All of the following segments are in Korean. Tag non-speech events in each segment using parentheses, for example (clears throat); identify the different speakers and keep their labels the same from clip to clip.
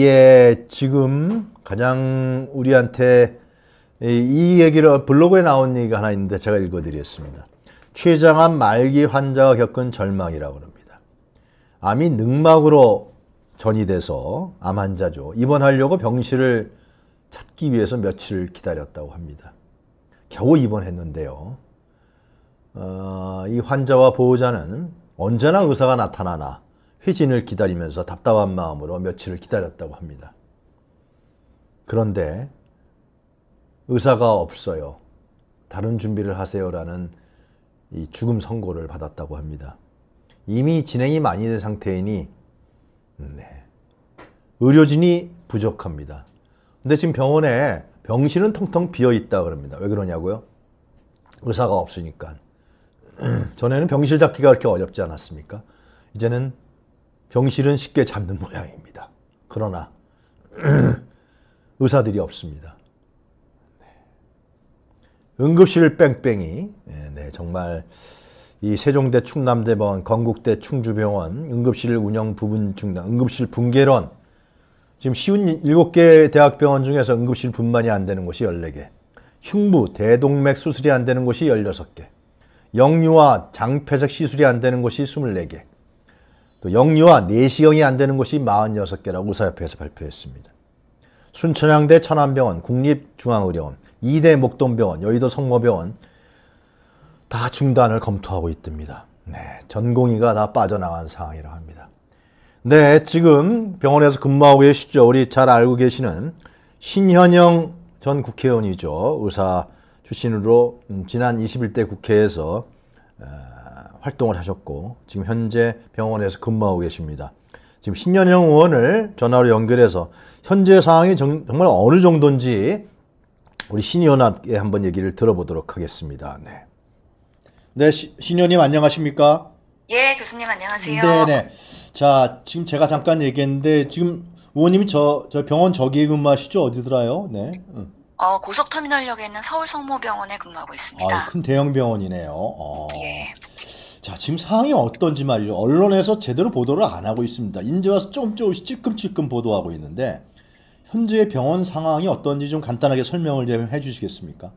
Speaker 1: 예, 지금 가장 우리한테 이 얘기를 블로그에 나온 얘기가 하나 있는데 제가 읽어드리겠습니다. 췌장암 말기 환자가 겪은 절망이라고 합니다. 암이 늑막으로 전이 돼서 암 환자죠. 입원하려고 병실을 찾기 위해서 며칠 기다렸다고 합니다. 겨우 입원했는데요. 어, 이 환자와 보호자는 언제나 의사가 나타나나 회진을 기다리면서 답답한 마음으로 며칠을 기다렸다고 합니다. 그런데 의사가 없어요. 다른 준비를 하세요라는 이 죽음 선고를 받았다고 합니다. 이미 진행이 많이 된 상태이니 네. 의료진이 부족합니다. 근데 지금 병원에 병실은 텅텅 비어 있다 그럽니다. 왜 그러냐고요? 의사가 없으니까. (clears throat) 전에는 병실 잡기가 그렇게 어렵지 않았습니까? 이제는 병실은 쉽게 잡는 모양입니다. 그러나 (clears throat) 의사들이 없습니다. 네. 응급실 뺑뺑이 네, 네, 정말 이 세종대 충남대병원, 건국대 충주병원 응급실 운영 부분 중단, 응급실 붕괴론 지금 쉬운 7개 대학병원 중에서 응급실 분만이 안 되는 곳이 14개, 흉부, 대동맥 수술이 안 되는 곳이 16개, 영유아, 장폐색 시술이 안 되는 곳이 24개, 또 영유아 내시경이 안 되는 곳이 46개라고 의사협회에서 발표했습니다. 순천향대 천안병원, 국립중앙의료원, 이대 목동병원, 여의도 성모병원 다 중단을 검토하고 있답니다. 네, 전공의가 다 빠져나간 상황이라고 합니다. 네, 지금 병원에서 근무하고 계시죠. 우리 잘 알고 계시는 신현영 전 국회의원이죠. 의사 출신으로 지난 21대 국회에서 활동을 하셨고 지금 현재 병원에서 근무하고 계십니다. 지금 신년영 의원을 전화로 연결해서 현재 상황이 정, 말 어느 정도인지 우리 신 의원께 한번 얘기를 들어보도록 하겠습니다. 네. 네, 시, 신 의원님 안녕하십니까?
Speaker 2: 예, 교수님 안녕하세요.
Speaker 1: 네 네. 자, 지금 제가 잠깐 얘기했는데 지금 의원님이 저, 저 병원 저기에 근무하시죠? 어디더라요? 네. 응.
Speaker 2: 어, 고속터미널역에 있는 서울성모병원에 근무하고 있습니다.
Speaker 1: 아, 큰 대형 병원이네요. 어.
Speaker 2: 예.
Speaker 1: 자, 지금 상황이 어떤지 말이죠. 언론에서 제대로 보도를 안 하고 있습니다. 인제 와서 조금 조금씩 찔끔찔끔 보도하고 있는데 현재 병원 상황이 어떤지 좀 간단하게 설명을 좀 해주시겠습니까?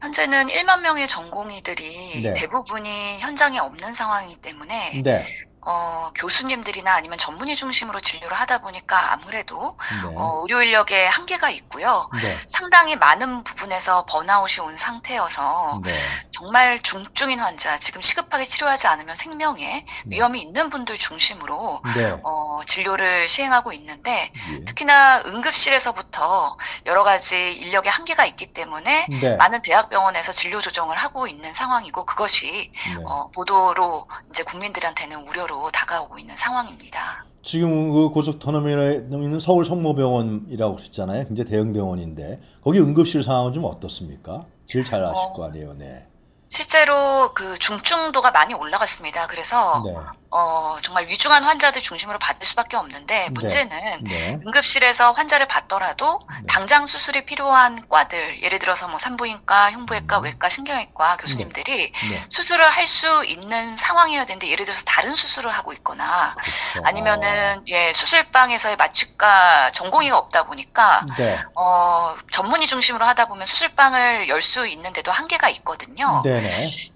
Speaker 2: 현재는 1만 명의 전공의들이
Speaker 1: 네.
Speaker 2: 대부분이 현장에 없는 상황이기 때문에
Speaker 1: 네.
Speaker 2: 어, 교수님들이나 아니면 전문의 중심으로 진료를 하다 보니까 아무래도
Speaker 1: 네.
Speaker 2: 어, 의료 인력에 한계가 있고요.
Speaker 1: 네.
Speaker 2: 상당히 많은 부분에서 번아웃이 온 상태여서
Speaker 1: 네.
Speaker 2: 정말 중증인 환자, 지금 시급하게 치료하지 않으면 생명에
Speaker 1: 네.
Speaker 2: 위험이 있는 분들 중심으로
Speaker 1: 네.
Speaker 2: 어, 진료를 시행하고 있는데
Speaker 1: 예.
Speaker 2: 특히나 응급실에서부터 여러 가지 인력의 한계가 있기 때문에
Speaker 1: 네.
Speaker 2: 많은 대학병원에서 진료 조정을 하고 있는 상황이고 그것이
Speaker 1: 네.
Speaker 2: 어, 보도로 이제 국민들한테는 우려로 다가오고 있는 상황입니다.
Speaker 1: 지금 그 고속터미널에 있는 서울 성모병원이라고 하셨잖아요. 굉장히 대형 병원인데 거기 응급실 상황은 좀 어떻습니까? 제일 잘 아실
Speaker 2: 어,
Speaker 1: 거 아니에요. 네.
Speaker 2: 실제로 그 중증도가 많이 올라갔습니다. 그래서
Speaker 1: 네.
Speaker 2: 어, 정말 위중한 환자들 중심으로 받을 수밖에 없는데 문제는
Speaker 1: 네.
Speaker 2: 응급실에서 환자를 받더라도
Speaker 1: 네.
Speaker 2: 당장 수술이 필요한 과들, 예를 들어서 뭐 산부인과, 흉부외과,
Speaker 1: 음.
Speaker 2: 외과, 신경외과 교수님들이
Speaker 1: 네.
Speaker 2: 수술을 할 수 있는 상황이어야 되는데 예를 들어서 다른 수술을 하고 있거나
Speaker 1: 그렇죠.
Speaker 2: 아니면은 예 수술방에서의 마취과 전공의가 없다 보니까
Speaker 1: 어. 네.
Speaker 2: 어 전문의 중심으로 하다 보면 수술방을 열 수 있는데도 한계가 있거든요.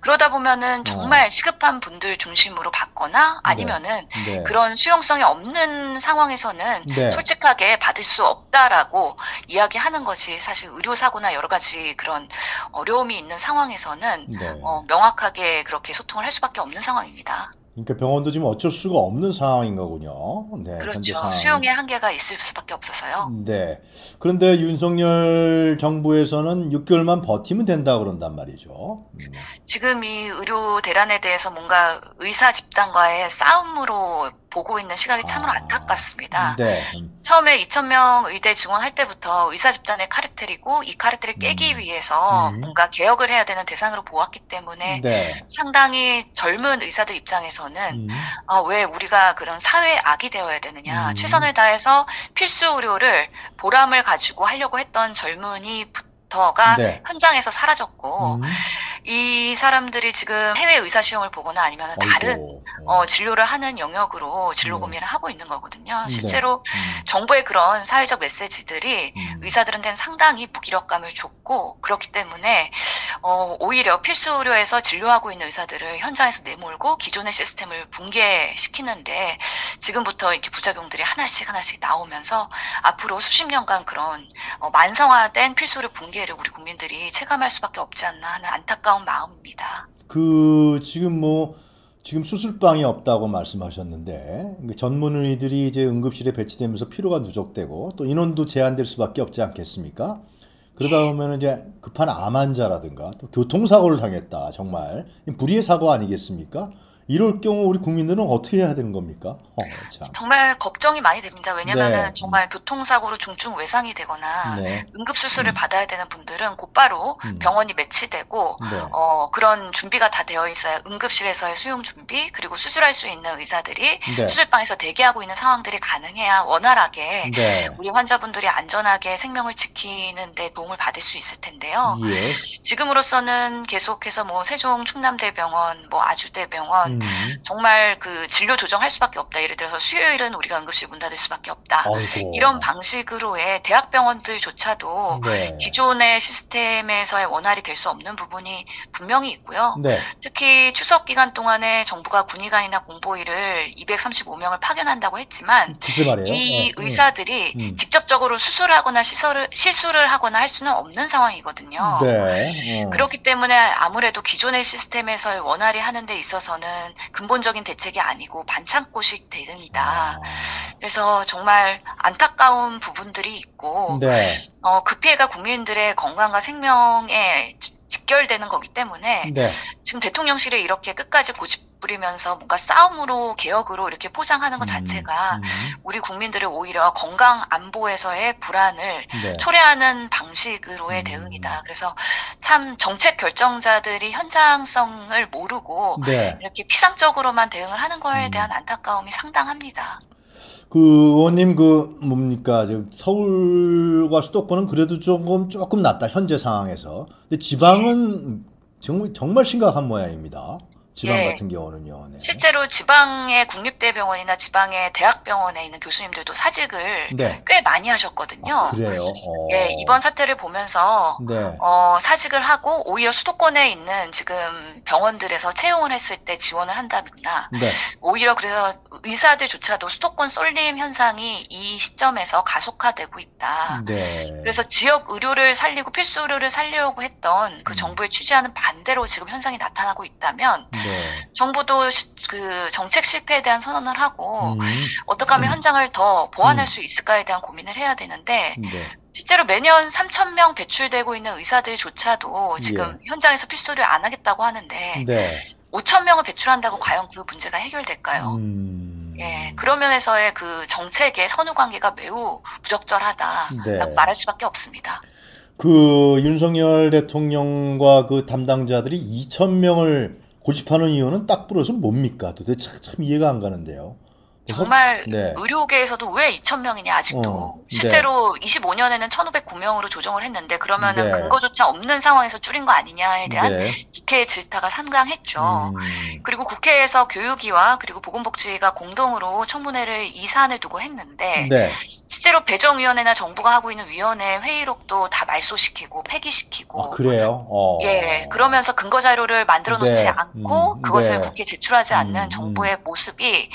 Speaker 2: 그러다 보면은 정말 시급한 분들 중심으로 받거나 아니면은
Speaker 1: 네.
Speaker 2: 그런 수용성이 없는 상황에서는
Speaker 1: 네.
Speaker 2: 솔직하게 받을 수 없다라고 이야기하는 것이 사실 의료 사고나 여러 가지 그런 어려움이 있는 상황에서는
Speaker 1: 네.
Speaker 2: 어, 명확하게 그렇게 소통을 할 수밖에 없는 상황입니다.
Speaker 1: 그러니까 병원도 지금 어쩔 수가 없는 상황인 거군요. 네. 현재
Speaker 2: 그렇죠.
Speaker 1: 상황이.
Speaker 2: 수용의 한계가 있을 수밖에 없어서요.
Speaker 1: 네. 그런데 윤석열 정부에서는 6개월만 버티면 된다 그런단 말이죠. 음.
Speaker 2: 지금 이 의료 대란에 대해서 뭔가 의사 집단과의 싸움으로 보고 있는 시각이 참으로
Speaker 1: 아,
Speaker 2: 안타깝습니다.
Speaker 1: 네. 음.
Speaker 2: 처음에 2,000명 의대 증원할 때부터 의사 집단의 카르텔이고 이 카르텔을 깨기
Speaker 1: 음.
Speaker 2: 위해서
Speaker 1: 음.
Speaker 2: 뭔가 개혁을 해야 되는 대상으로 보았기 때문에
Speaker 1: 네.
Speaker 2: 상당히 젊은 의사들 입장에서는
Speaker 1: 음.
Speaker 2: 아, 왜 우리가 그런 사회 악이 되어야 되느냐.
Speaker 1: 음.
Speaker 2: 최선을 다해서 필수 의료를 보람을 가지고 하려고 했던 젊은이부터가
Speaker 1: 네.
Speaker 2: 현장에서 사라졌고
Speaker 1: 음.
Speaker 2: 이 사람들이 지금 해외 의사 시험을 보거나 아니면 다른
Speaker 1: 아이고,
Speaker 2: 어, 진료를 하는 영역으로 진로
Speaker 1: 네.
Speaker 2: 고민을 하고 있는 거거든요.
Speaker 1: 네.
Speaker 2: 실제로
Speaker 1: 음,
Speaker 2: 정부의 그런 사회적 메시지들이
Speaker 1: 음.
Speaker 2: 의사들한테는 상당히 무기력감을 줬고 그렇기 때문에 어, 오히려 필수 의료에서 진료하고 있는 의사들을 현장에서 내몰고 기존의 시스템을 붕괴시키는데 지금부터 이렇게 부작용들이 하나씩 하나씩 나오면서 앞으로 수십 년간 그런 어, 만성화된 필수 의료 붕괴를 우리 국민들이 체감할 수밖에 없지 않나 하는 안타까운 마음입니다.
Speaker 1: 그 지금 뭐 지금 수술방이 없다고 말씀하셨는데 그 전문의들이 이제 응급실에 배치되면서 피로가 누적되고 또 인원도 제한될 수밖에 없지 않겠습니까? 그러다 보면 이제 급한 암 환자라든가 또 교통사고를 당했다 정말 불의의 사고 아니겠습니까? 이럴 경우 우리 국민들은 어떻게 해야 되는 겁니까? 어, 참.
Speaker 2: 정말 걱정이 많이 됩니다. 왜냐면은
Speaker 1: 네.
Speaker 2: 정말 교통사고로 중증 외상이 되거나
Speaker 1: 네.
Speaker 2: 응급수술을 받아야 되는 분들은 곧바로
Speaker 1: 음.
Speaker 2: 병원이 매치되고
Speaker 1: 네.
Speaker 2: 어, 그런 준비가 다 되어 있어야 응급실에서의 수용 준비 그리고 수술할 수 있는 의사들이
Speaker 1: 네.
Speaker 2: 수술방에서 대기하고 있는 상황들이 가능해야 원활하게
Speaker 1: 네.
Speaker 2: 우리 환자분들이 안전하게 생명을 지키는 데 도움을 받을 수 있을 텐데요.
Speaker 1: 예.
Speaker 2: 지금으로서는 계속해서 뭐 세종 충남대병원, 뭐 아주대병원
Speaker 1: 음.
Speaker 2: 정말 그 진료 조정할 수밖에 없다. 예를 들어서 수요일은 우리가 응급실 문 닫을 수밖에 없다.
Speaker 1: 아이고.
Speaker 2: 이런 방식으로의 대학병원들조차도
Speaker 1: 네.
Speaker 2: 기존의 시스템에서의 원활이 될 수 없는 부분이 분명히 있고요.
Speaker 1: 네.
Speaker 2: 특히 추석 기간 동안에 정부가 군의관이나 공보위를 235명을 파견한다고 했지만. 이
Speaker 1: 어, 음.
Speaker 2: 의사들이
Speaker 1: 음.
Speaker 2: 직접적으로 수술하거나 시설을 시술을 하거나 할 수는 없는 상황이거든요.
Speaker 1: 네. 어.
Speaker 2: 그렇기 때문에 아무래도 기존의 시스템에서의 원활히 하는 데 있어서는 근본적인 대책이 아니고 반창고식 대응이다.
Speaker 1: 아.
Speaker 2: 그래서 정말 안타까운 부분들이 있고
Speaker 1: 네.
Speaker 2: 어, 그 피해가 국민들의 건강과 생명에 지- 직결되는 거기 때문에
Speaker 1: 네.
Speaker 2: 지금 대통령실에 이렇게 끝까지 고집 부리면서 뭔가 싸움으로 개혁으로 이렇게 포장하는 것 자체가
Speaker 1: 음,
Speaker 2: 우리 국민들을 오히려 건강 안보에서의 불안을
Speaker 1: 네.
Speaker 2: 초래하는 방식으로의
Speaker 1: 음.
Speaker 2: 대응이다. 그래서 참 정책 결정자들이 현장성을 모르고
Speaker 1: 네.
Speaker 2: 이렇게 피상적으로만 대응을 하는 거에
Speaker 1: 음.
Speaker 2: 대한 안타까움이 상당합니다.
Speaker 1: 그 의원님 그 뭡니까 지금 서울과 수도권은 그래도 조금 조금 낫다 현재 상황에서 근데 지방은 정말 정말 심각한 모양입니다. 지방
Speaker 2: 예.
Speaker 1: 같은 경우는요. 네.
Speaker 2: 실제로 지방의 국립대병원이나 지방의 대학병원에 있는 교수님들도 사직을
Speaker 1: 네.
Speaker 2: 꽤 많이 하셨거든요.
Speaker 1: 아, 그래요. 어.
Speaker 2: 예, 이번 사태를 보면서
Speaker 1: 네.
Speaker 2: 어, 사직을 하고 오히려 수도권에 있는 지금 병원들에서 채용을 했을 때 지원을 한다거나
Speaker 1: 네.
Speaker 2: 오히려 그래서 의사들조차도 수도권 쏠림 현상이 이 시점에서 가속화되고 있다.
Speaker 1: 네.
Speaker 2: 그래서 지역 의료를 살리고 필수 의료를 살리려고 했던 그
Speaker 1: 음.
Speaker 2: 정부의 취지와는 반대로 지금 현상이 나타나고 있다면
Speaker 1: 네.
Speaker 2: 정부도 시- 그 정책 실패에 대한 선언을 하고
Speaker 1: 음.
Speaker 2: 어떻게 하면 현장을 더 보완할
Speaker 1: 음.
Speaker 2: 수 있을까에 대한 고민을 해야 되는데
Speaker 1: 네.
Speaker 2: 실제로 매년 3천 명 배출되고 있는 의사들조차도 지금
Speaker 1: 예.
Speaker 2: 현장에서 필수를 안 하겠다고 하는데
Speaker 1: 네.
Speaker 2: 5천 명을 배출한다고 과연 그 문제가 해결될까요?
Speaker 1: 음.
Speaker 2: 예, 그런 면에서의 그 정책의 선후 관계가 매우 부적절하다라고
Speaker 1: 네.
Speaker 2: 말할 수밖에 없습니다.
Speaker 1: 그 윤석열 대통령과 그 담당자들이 2천 명을 고집하는 이유는 딱 부러서 뭡니까? 도대체 참, 참 이해가 안 가는데요.
Speaker 2: 정말
Speaker 1: 네.
Speaker 2: 의료계에서도 왜 2천 명이냐 아직도
Speaker 1: 어, 네.
Speaker 2: 실제로 25년에는 1,509명으로 조정을 했는데 그러면은
Speaker 1: 네.
Speaker 2: 근거조차 없는 상황에서 줄인 거 아니냐에 대한
Speaker 1: 네.
Speaker 2: 국회의 질타가 상당했죠.
Speaker 1: 음.
Speaker 2: 그리고 국회에서 교육위와 그리고 보건복지가 공동으로 청문회를 이 사안을 두고 했는데
Speaker 1: 네.
Speaker 2: 실제로 배정위원회나 정부가 하고 있는 위원회 회의록도 다 말소시키고 폐기시키고
Speaker 1: 아, 그래요? 어.
Speaker 2: 예, 그러면서 근거 자료를 만들어 놓지
Speaker 1: 네,
Speaker 2: 않고
Speaker 1: 음,
Speaker 2: 그것을
Speaker 1: 네.
Speaker 2: 국회에 제출하지 않는
Speaker 1: 음,
Speaker 2: 정부의 모습이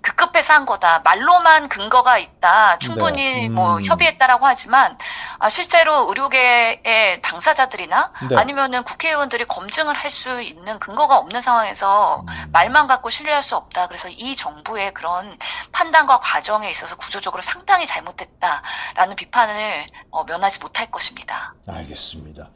Speaker 2: 급 급해서 한 거다. 말로만 근거가 있다. 충분히
Speaker 1: 네, 음.
Speaker 2: 뭐 협의했다라고 하지만 아, 실제로 의료계의 당사자들이나
Speaker 1: 네.
Speaker 2: 아니면은 국회의원들이 검증을 할 수 있는 근거가 없는 상황에서
Speaker 1: 음.
Speaker 2: 말만 갖고 신뢰할 수 없다. 그래서 이 정부의 그런 판단과 과정에 있어서 구조적으로 상당히 잘못됐다라는 비판을 어, 면하지 못할 것입니다.
Speaker 1: 알겠습니다.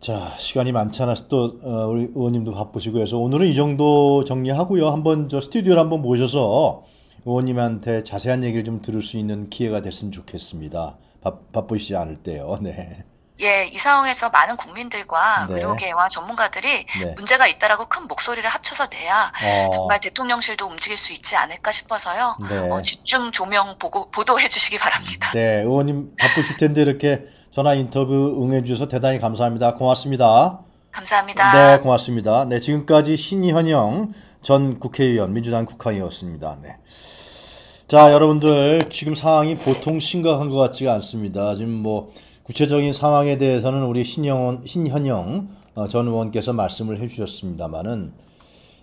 Speaker 1: 자, 시간이 많지 않아서 또 어, 우리 의원님도 바쁘시고 해서 오늘은 이 정도 정리하고요. 한번 저 스튜디오를 한번 모셔서 의원님한테 자세한 얘기를 좀 들을 수 있는 기회가 됐으면 좋겠습니다. 바, 바쁘시지 않을 때요. (laughs) 네.
Speaker 2: 예, 이 상황에서 많은 국민들과
Speaker 1: 네.
Speaker 2: 의료계와 전문가들이
Speaker 1: 네.
Speaker 2: 문제가 있다라고 큰 목소리를 합쳐서 내야
Speaker 1: 어,
Speaker 2: 정말 대통령실도 움직일 수 있지 않을까 싶어서요.
Speaker 1: 네.
Speaker 2: 어, 집중 조명 보고 보도해 주시기 바랍니다.
Speaker 1: 네, 의원님 바쁘실 텐데 이렇게 전화 인터뷰 응해 주셔서 대단히 감사합니다. 고맙습니다.
Speaker 2: 감사합니다.
Speaker 1: 네, 고맙습니다. 네, 지금까지 신현영 전 국회의원, 민주당 국회의원이었습니다. 네. 자, 여러분들, 지금 상황이 보통 심각한 것 같지가 않습니다. 지금 뭐, 구체적인 상황에 대해서는 우리 신영, 신현영 어, 전 의원께서 말씀을 해주셨습니다만은,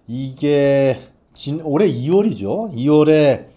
Speaker 1: 이게, 진, 올해 2월이죠. 2월에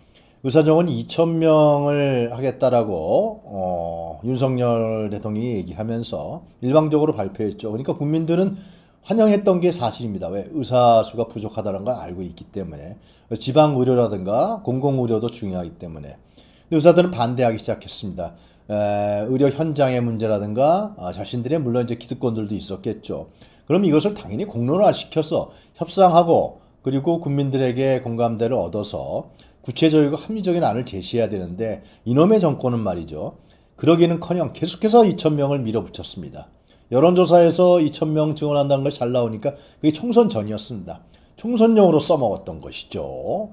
Speaker 1: 의사정원이 2,000명을 하겠다라고, 어, 윤석열 대통령이 얘기하면서 일방적으로 발표했죠. 그러니까 국민들은 환영했던 게 사실입니다. 왜? 의사 수가 부족하다는 걸 알고 있기 때문에. 지방 의료라든가 공공 의료도 중요하기 때문에. 근데 의사들은 반대하기 시작했습니다. 에, 의료 현장의 문제라든가 아, 자신들의 물론 이제 기득권들도 있었겠죠. 그럼 이것을 당연히 공론화 시켜서 협상하고 그리고 국민들에게 공감대를 얻어서 구체적이고 합리적인 안을 제시해야 되는데 이놈의 정권은 말이죠. 그러기는커녕 계속해서 2천 명을 밀어붙였습니다. 여론조사에서 2천 명 증언한다는 것이 잘 나오니까 그게 총선 전이었습니다. 총선용으로 써먹었던 것이죠.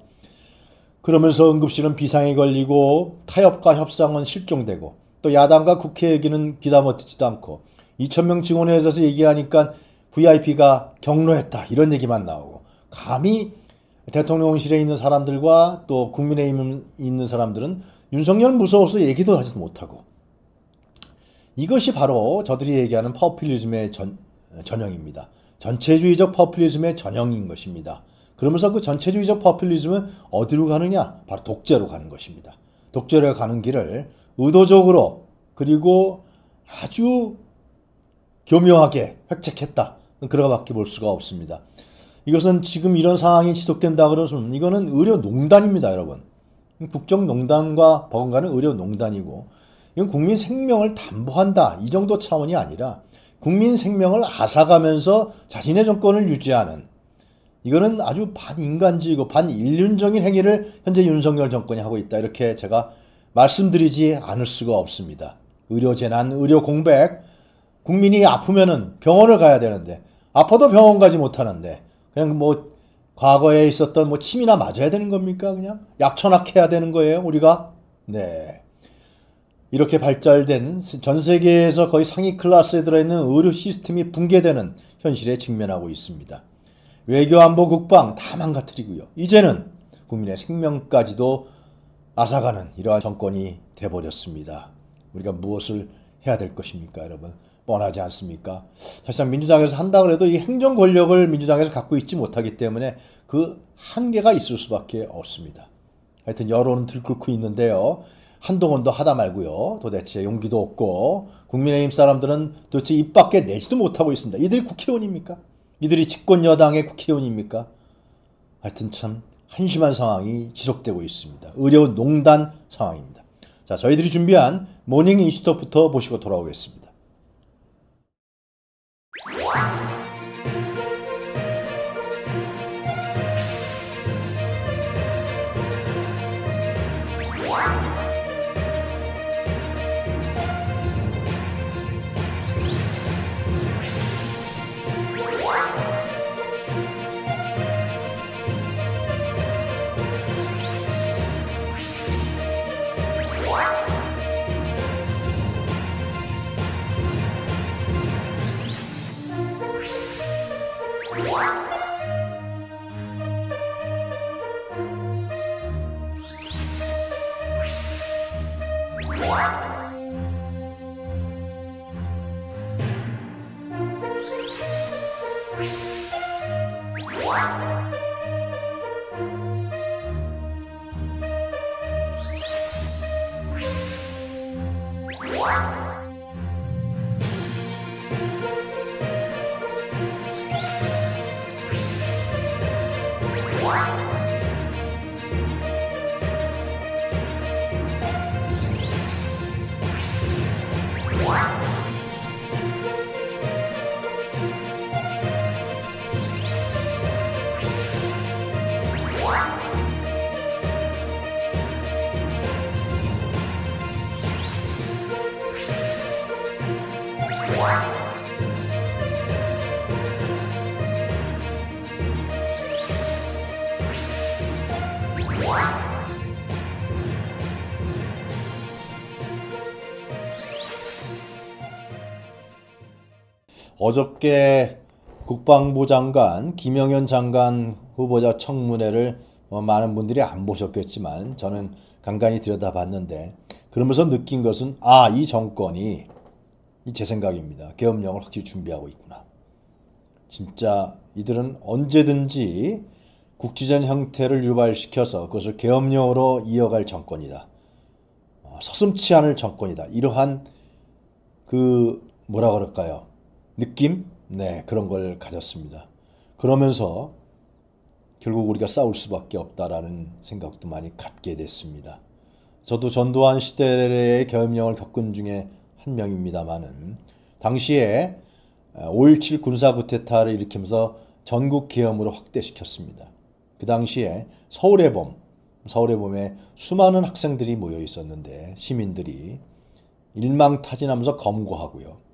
Speaker 1: 그러면서 응급실은 비상에 걸리고 타협과 협상은 실종되고 또 야당과 국회 얘기는 귀담아 듣지도 않고 2천 명 증언에 대해서 얘기하니까 VIP가 경로했다 이런 얘기만 나오고 감히 대통령실에 있는 사람들과 또 국민의힘에 있는 사람들은 윤석열 무서워서 얘기도 하지 못하고 이것이 바로 저들이 얘기하는 퍼퓰리즘의 전, 전형입니다. 전체주의적 퍼퓰리즘의 전형인 것입니다. 그러면서 그 전체주의적 퍼퓰리즘은 어디로 가느냐? 바로 독재로 가는 것입니다. 독재로 가는 길을 의도적으로 그리고 아주 교묘하게 획책했다. 그러가밖에 볼 수가 없습니다. 이것은 지금 이런 상황이 지속된다 그러면 이거는 의료농단입니다, 여러분. 국정농단과 버금가는 의료농단이고 이건 국민 생명을 담보한다 이 정도 차원이 아니라 국민 생명을 앗아가면서 자신의 정권을 유지하는 이거는 아주 반인간적이고 반인륜적인 행위를 현재 윤석열 정권이 하고 있다 이렇게 제가 말씀드리지 않을 수가 없습니다. 의료 재난, 의료 공백 국민이 아프면은 병원을 가야 되는데 아파도 병원 가지 못하는데 그냥 뭐 과거에 있었던 뭐 침이나 맞아야 되는 겁니까? 그냥 약천악해야 되는 거예요, 우리가? 네. 이렇게 발달된 전 세계에서 거의 상위 클래스에 들어있는 의료 시스템이 붕괴되는 현실에 직면하고 있습니다. 외교, 안보, 국방 다 망가뜨리고요. 이제는 국민의 생명까지도 앗아가는 이러한 정권이 돼버렸습니다. 우리가 무엇을 해야 될 것입니까, 여러분? 뻔하지 않습니까? 사실상 민주당에서 한다 그래도 이 행정 권력을 민주당에서 갖고 있지 못하기 때문에 그 한계가 있을 수밖에 없습니다. 하여튼 여론은 들끓고 있는데요. 한동훈도 하다 말고요. 도대체 용기도 없고 국민의힘 사람들은 도대체 입 밖에 내지도 못하고 있습니다. 이들이 국회의원입니까? 이들이 집권 여당의 국회의원입니까? 하여튼 참 한심한 상황이 지속되고 있습니다. 의료 농단 상황입니다. 자, 저희들이 준비한 모닝 이슈터부터 보시고 돌아오겠습니다. Bye. 어저께 국방부 장관 김영현 장관 후보자 청문회를 뭐 많은 분들이 안 보셨겠지만 저는 간간히 들여다봤는데 그러면서 느낀 것은 아 이 정권이 이 제 생각입니다. 계엄령을 확실히 준비하고 있구나. 진짜 이들은 언제든지 국지전 형태를 유발시켜서 그것을 계엄령으로 이어갈 정권이다. 어, 서슴치 않을 정권이다. 이러한 그 뭐라 그럴까요? 느낌? 네, 그런 걸 가졌습니다. 그러면서 결국 우리가 싸울 수밖에 없다라는 생각도 많이 갖게 됐습니다. 저도 전두환 시대의 계엄령을 겪은 중에 한 명입니다만은 당시에 5.17 군사 쿠데타를 일으키면서 전국 계엄으로 확대시켰습니다. 그 당시에 서울의 봄, 서울의 봄에 수많은 학생들이 모여 있었는데 시민들이 일망타진하면서 검거하고요.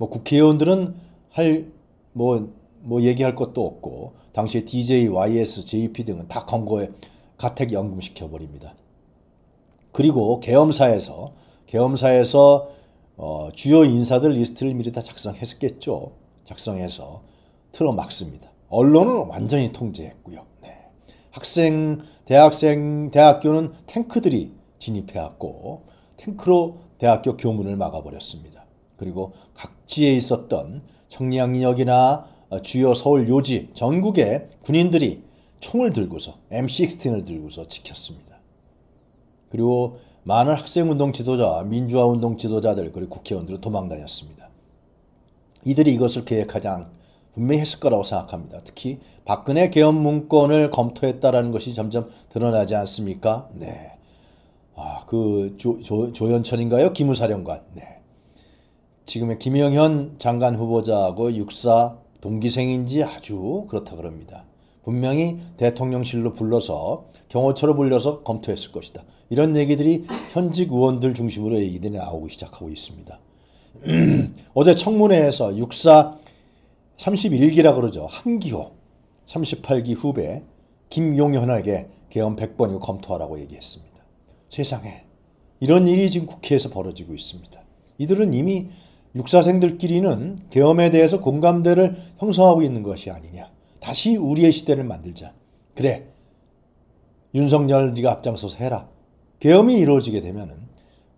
Speaker 1: 뭐 국회의원들은 할뭐뭐 얘기할 것도 없고 당시에 DJ, YS, JP 등은 다 검거에 가택 연금시켜 버립니다. 그리고 계엄사에서 계엄사에서 어, 주요 인사들 리스트를 미리 다 작성했었겠죠. 작성해서 틀어 막습니다. 언론은 완전히 통제했고요. 네. 학생, 대학생, 대학교는 탱크들이 진입해왔고 탱크로 대학교 교문을 막아버렸습니다. 그리고 각 지에 있었던 청량역이나 주요 서울 요지 전국의 군인들이 총을 들고서 M16을 들고서 지켰습니다. 그리고 많은 학생운동 지도자, 민주화운동 지도자들 그리고 국회의원들은 도망다녔습니다. 이들이 이것을 계획하지 않 분명히 했을 거라고 생각합니다. 특히 박근혜 계엄 문건을 검토했다라는 것이 점점 드러나지 않습니까? 네. 아, 그 조, 조, 조현천인가요? 기무사령관. 네. 지금의 김영현 장관 후보자하고 육사 동기생인지 아주 그렇다 그럽니다. 분명히 대통령실로 불러서 경호처로 불려서 검토했을 것이다. 이런 얘기들이 현직 의원들 중심으로 얘기들이 나오고 시작하고 있습니다. (clears throat) 어제 청문회에서 육사 31기라 그러죠. 한기호 38기 후배 김용현에게 개헌 100번이고 검토하라고 얘기했습니다. 세상에 이런 일이 지금 국회에서 벌어지고 있습니다. 이들은 이미 육사생들끼리는 계엄에 대해서 공감대를 형성하고 있는 것이 아니냐. 다시 우리의 시대를 만들자. 그래. 윤석열 네가 앞장서서 해라. 계엄이 이루어지게 되면은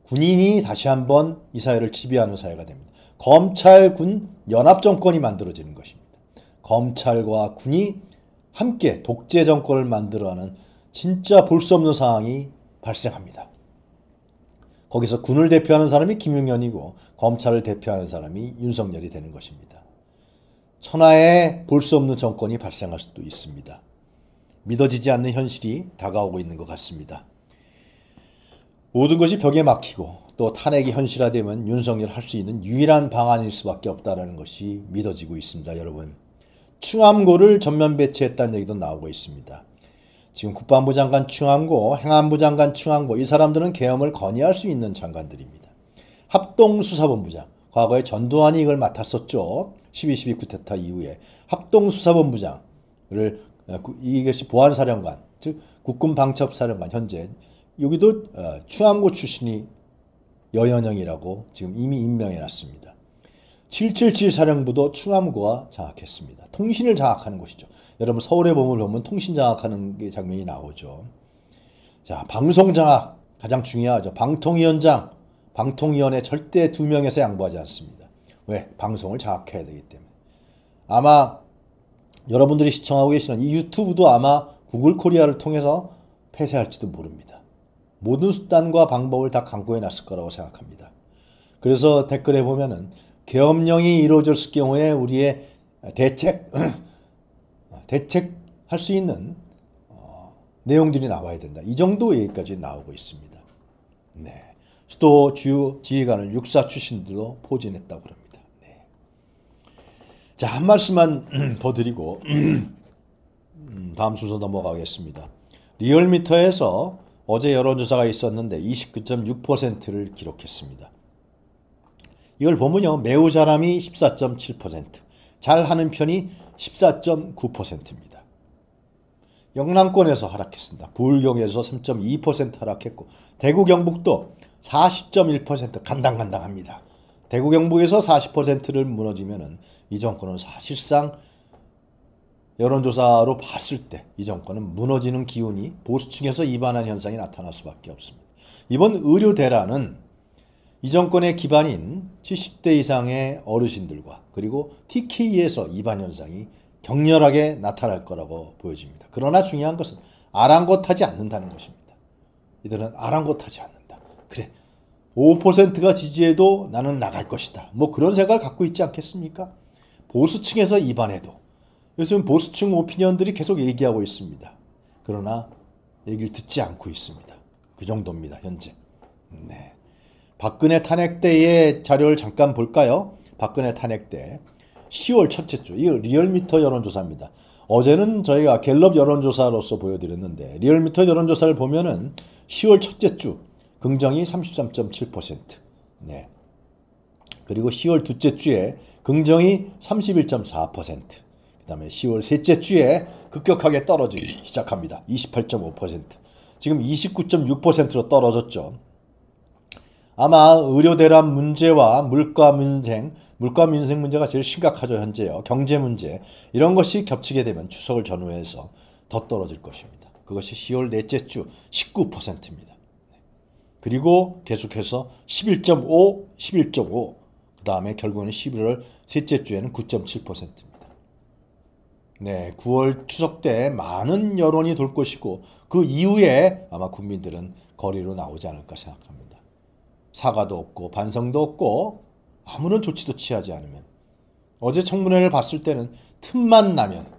Speaker 1: 군인이 다시 한번 이 사회를 지배하는 사회가 됩니다. 검찰 군 연합 정권이 만들어지는 것입니다. 검찰과 군이 함께 독재 정권을 만들어하는 진짜 볼 수 없는 상황이 발생합니다. 거기서 군을 대표하는 사람이 김용현이고 검찰을 대표하는 사람이 윤석열이 되는 것입니다. 천하에 볼 수 없는 정권이 발생할 수도 있습니다. 믿어지지 않는 현실이 다가오고 있는 것 같습니다. 모든 것이 벽에 막히고 또 탄핵이 현실화되면 윤석열 할 수 있는 유일한 방안일 수밖에 없다는 것이 믿어지고 있습니다. 여러분. 충암고를 전면 배치했다는 얘기도 나오고 있습니다. 지금 국방부 장관 충암고, 행안부 장관 충암고 이 사람들은 계엄을 건의할 수 있는 장관들입니다. 합동수사본부장, 과거에 전두환이 이걸 맡았었죠. 12.12 쿠데타 이후에 합동수사본부장을 어, 이것이 보안사령관, 즉 국군방첩사령관 현재 여기도 어, 충암고 출신이 여연영이라고 지금 이미 임명해놨습니다. 777 사령부도 충암고와 장악했습니다. 통신을 장악하는 곳이죠. 여러분 서울의 봄을 보면 통신 장악하는 게 장면이 나오죠. 자 방송 장악 가장 중요하죠. 방통위원장, 방통위원회 절대 두 명에서 양보하지 않습니다. 왜? 방송을 장악해야 되기 때문에. 아마 여러분들이 시청하고 계시는 이 유튜브도 아마 구글 코리아를 통해서 폐쇄할지도 모릅니다. 모든 수단과 방법을 다 강구해 놨을 거라고 생각합니다. 그래서 댓글에 보면은 계엄령이 이루어졌을 경우에 우리의 대책 (clears throat) 대책할 수 있는 어, 내용들이 나와야 된다. 이 정도 얘기까지 나오고 있습니다. 네. 수도 주요 지휘관을 육사 출신들도 포진했다고 합니다. 네. 자, 한 말씀만 (clears throat) 더 드리고 (clears throat) 음, 다음 순서 넘어가겠습니다. 리얼미터에서 어제 여론조사가 있었는데 29.6%를 기록했습니다. 이걸 보면요. 매우 잘함이 14.7%, 잘하는 편이 14.9%입니다. 영남권에서 하락했습니다. 부울경에서 3.2% 하락했고 대구 경북도 40.1% 간당간당합니다. 대구 경북에서 40%를 무너지면은 이 정권은 사실상 여론조사로 봤을 때 이 정권은 무너지는 기운이 보수층에서 이반한 현상이 나타날 수밖에 없습니다. 이번 의료 대란은 이 정권의 기반인 70대 이상의 어르신들과 그리고 TK에서 이반 현상이 격렬하게 나타날 거라고 보여집니다. 그러나 중요한 것은 아랑곳하지 않는다는 것입니다. 이들은 아랑곳하지 않는다. 그래. 5%가 지지해도 나는 나갈 것이다. 뭐 그런 생각을 갖고 있지 않겠습니까? 보수층에서 이반해도 요즘 보수층 오피니언들이 계속 얘기하고 있습니다. 그러나 얘기를 듣지 않고 있습니다. 그 정도입니다. 현재. 네. 박근혜 탄핵 때의 자료를 잠깐 볼까요? 박근혜 탄핵 때 10월 첫째 주, 이 리얼미터 여론조사입니다. 어제는 저희가 갤럽 여론조사로서 보여드렸는데 리얼미터 여론조사를 보면은 10월 첫째 주 긍정이 33.7%, 네. 그리고 10월 둘째 주에 긍정이 31.4%, 그 다음에 10월 셋째 주에 급격하게 떨어지기 시작합니다. 28.5%. 지금 29.6%로 떨어졌죠. 아마 의료 대란 문제와 물가 민생, 물가 민생 문제가 제일 심각하죠 현재요. 경제 문제 이런 것이 겹치게 되면 추석을 전후해서 더 떨어질 것입니다. 그것이 10월 넷째 주 19%입니다. 그리고 계속해서 11.5, 11.5, 그 다음에 결국은 11월 셋째 주에는 9.7%입니다. 네, 9월 추석 때 많은 여론이 돌 것이고 그 이후에 아마 국민들은 거리로 나오지 않을까 생각합니다. 사과도 없고 반성도 없고 아무런 조치도 취하지 않으면 어제 청문회를 봤을 때는 틈만 나면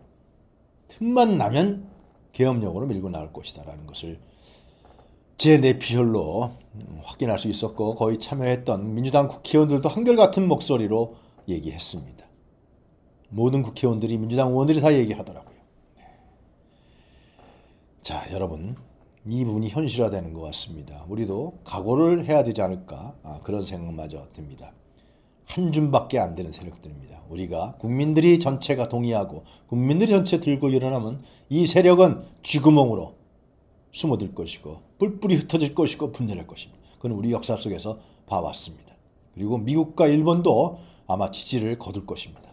Speaker 1: 틈만 나면 계엄령으로 밀고 나올 것이다라는 것을 제 내피셜로 음, 확인할 수 있었고 거의 참여했던 민주당 국회의원들도 한결같은 목소리로 얘기했습니다. 모든 국회의원들이 민주당 의원들이 다 얘기하더라고요. 네. 자, 여러분 이 부분이 현실화되는 것 같습니다. 우리도 각오를 해야 되지 않을까 아, 그런 생각마저 듭니다. 한 줌밖에 안 되는 세력들입니다. 우리가 국민들이 전체가 동의하고 국민들이 전체 들고 일어나면 이 세력은 쥐구멍으로 숨어들 것이고 뿔뿔이 흩어질 것이고 분열할 것입니다. 그건 우리 역사 속에서 봐왔습니다. 그리고 미국과 일본도 아마 지지를 거둘 것입니다.